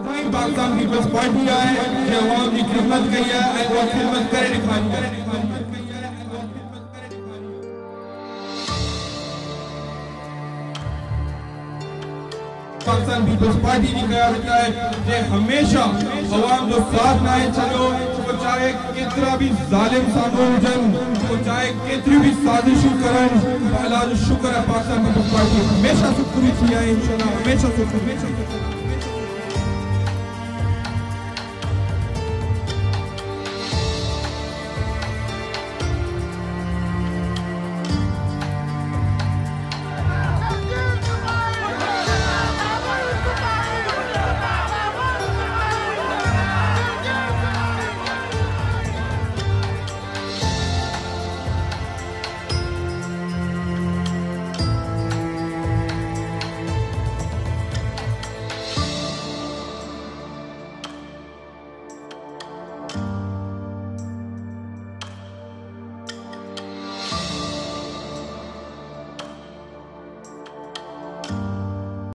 Pakistan peoples party आए अवाम की खिदमत कई है ऐं खिदमत करे आहे पाकिस्तान पीपल्स पार्टी की क्यादत आहे जे हमेशा अवाम जो साथ नाहे छॾियो वो चाहे केतिरा बि ज़ालिम साम्हूं हुजनि, वो चाहे केतिरियूं बि साज़िशूं करनि पर अलाह जो शुक्र आहे पाकिस्तान पीपल्स पार्टी हमेशा सुखरी थी आहे इंशाल्लाह, हमेशा सुखरी